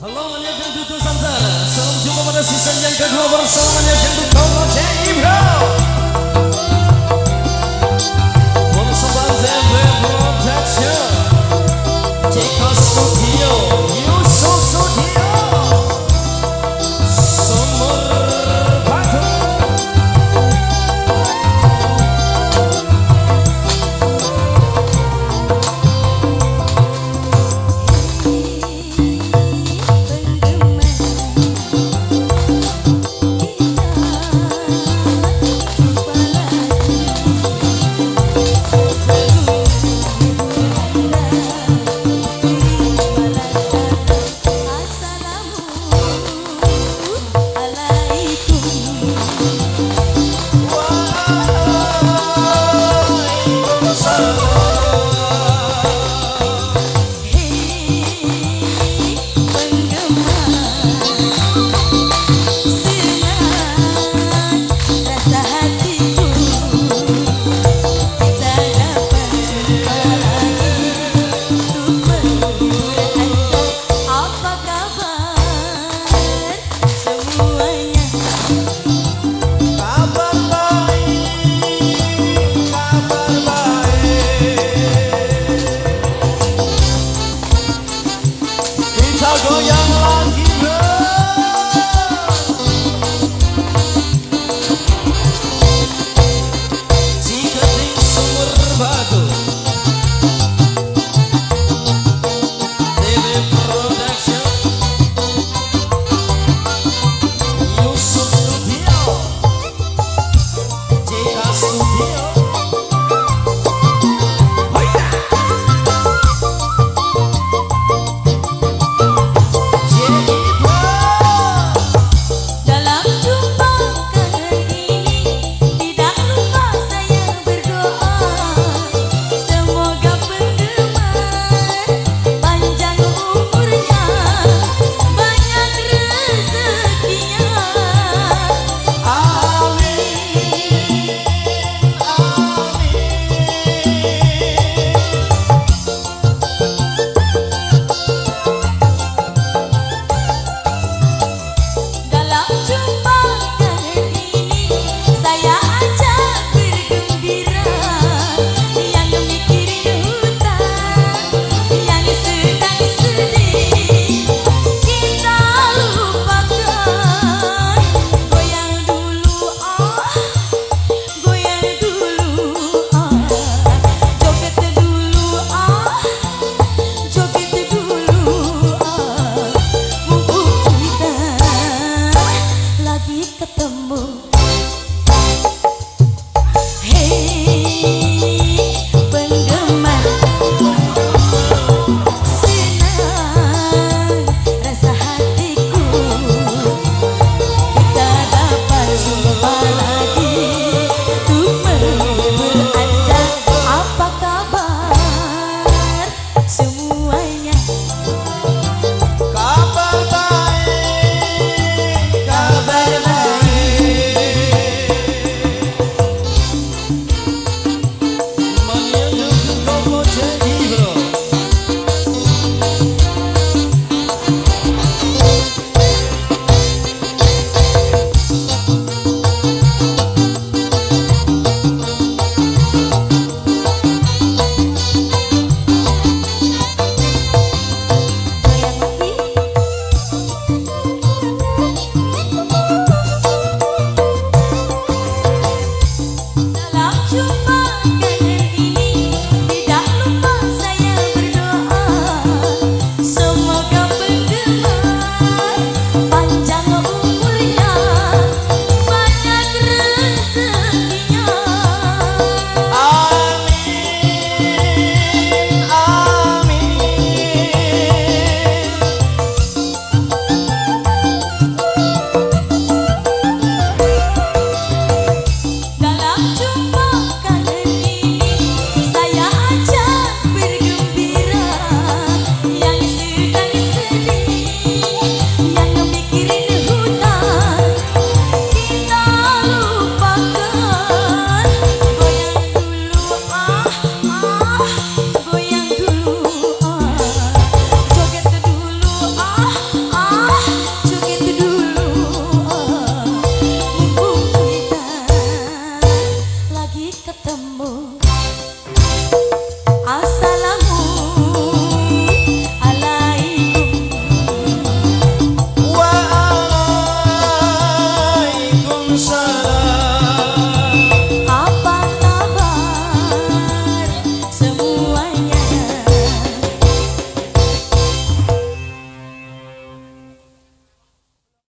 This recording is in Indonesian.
Halo menyakan tutu Samsara Salam jumpa pada season yang kedua bersama menyakan Kau Ibrahim